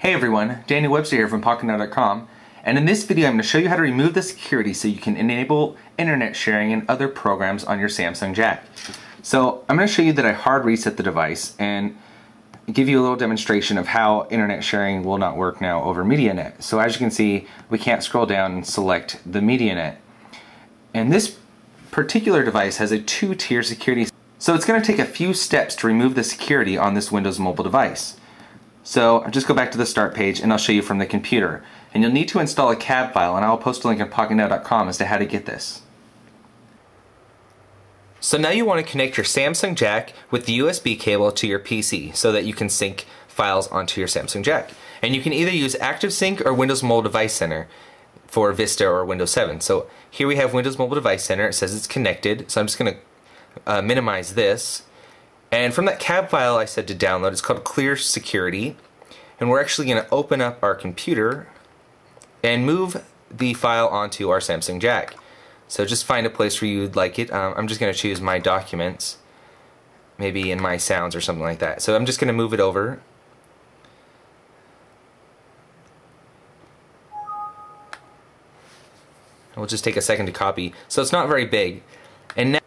Hey everyone, Daniel Webster here from PocketNow.com and in this video I'm going to show you how to remove the security so you can enable internet sharing and other programs on your Samsung Jack. So I'm going to show you that I hard reset the device and give you a little demonstration of how internet sharing will not work now over MediaNet. So as you can see we can't scroll down and select the MediaNet. And this particular device has a two-tier security so it's going to take a few steps to remove the security on this Windows mobile device. So I'll just go back to the start page and I'll show you from the computer. And you'll need to install a cab file and I'll post a link on PocketNow.com as to how to get this. So now you want to connect your Samsung Jack with the USB cable to your PC so that you can sync files onto your Samsung Jack. And you can either use ActiveSync or Windows Mobile Device Center for Vista or Windows 7. So here we have Windows Mobile Device Center. It says it's connected. So I'm just going to uh, minimize this and from that cab file I said to download, it's called Clear Security. And we're actually going to open up our computer and move the file onto our Samsung Jack. So just find a place where you'd like it. Um, I'm just going to choose My Documents, maybe in My Sounds or something like that. So I'm just going to move it over. We'll just take a second to copy. So it's not very big. And now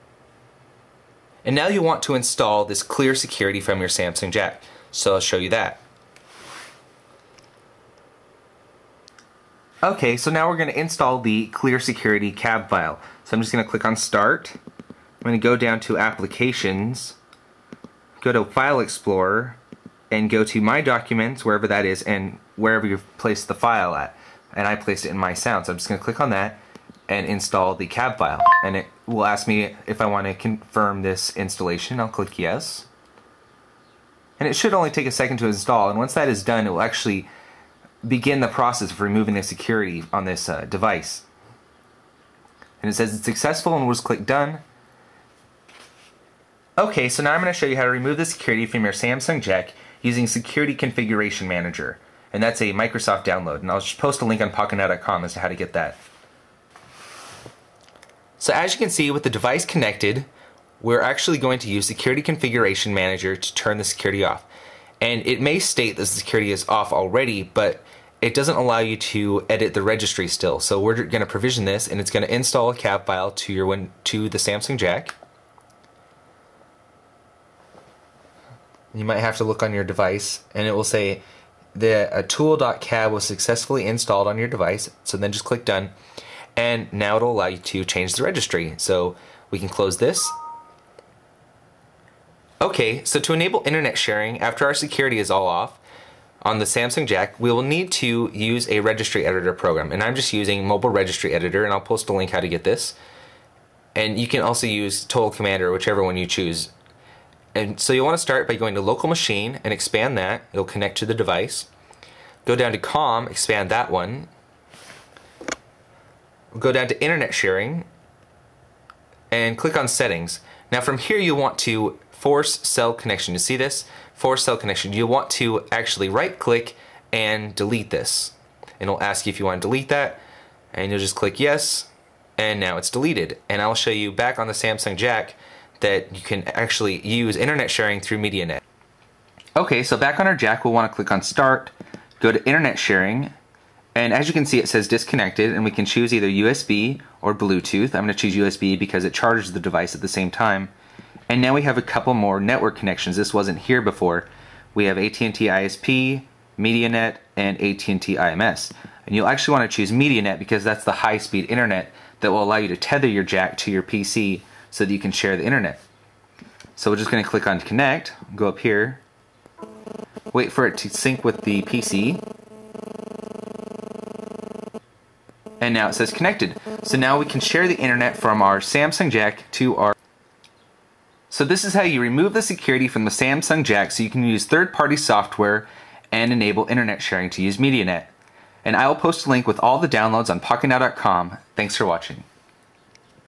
and now you want to install this clear security from your Samsung Jack. So I'll show you that. Okay, so now we're going to install the Clear Security cab file. So I'm just going to click on Start. I'm going to go down to Applications, go to File Explorer, and go to My Documents, wherever that is, and wherever you've placed the file at. And I placed it in My Sound, so I'm just going to click on that and install the cab file. And it will ask me if I want to confirm this installation. I'll click yes. And it should only take a second to install. And once that is done, it will actually begin the process of removing the security on this uh, device. And it says it's successful and we'll just click done. Okay, so now I'm going to show you how to remove the security from your Samsung Jack using Security Configuration Manager. And that's a Microsoft download. And I'll just post a link on PocketNow.com as to how to get that. So as you can see with the device connected, we're actually going to use Security Configuration Manager to turn the security off. And it may state that the security is off already, but it doesn't allow you to edit the registry still. So we're going to provision this and it's going to install a cab file to your to the Samsung Jack. You might have to look on your device and it will say the a tool.cab was successfully installed on your device. So then just click done and now it'll allow you to change the registry. So we can close this. Okay, so to enable internet sharing after our security is all off on the Samsung Jack, we will need to use a registry editor program. And I'm just using Mobile Registry Editor, and I'll post a link how to get this. And you can also use Total Commander, whichever one you choose. And so you'll want to start by going to Local Machine and expand that. It'll connect to the device. Go down to COM, expand that one, go down to internet sharing and click on settings. Now from here you want to force cell connection. You see this? Force cell connection. You want to actually right click and delete this. And it'll ask you if you want to delete that and you'll just click yes and now it's deleted. And I'll show you back on the Samsung Jack that you can actually use internet sharing through MediaNet. Okay, so back on our Jack we'll want to click on start, go to internet sharing, and as you can see, it says disconnected, and we can choose either USB or Bluetooth. I'm going to choose USB because it charges the device at the same time. And now we have a couple more network connections. This wasn't here before. We have AT&T ISP, MediaNet, and AT&T IMS. And you'll actually want to choose MediaNet because that's the high-speed internet that will allow you to tether your jack to your PC so that you can share the internet. So we're just going to click on connect, go up here, wait for it to sync with the PC, and now it says connected. So now we can share the internet from our Samsung Jack to our so this is how you remove the security from the Samsung Jack so you can use third-party software and enable internet sharing to use MediaNet. And I will post a link with all the downloads on PocketNow.com. Thanks for watching.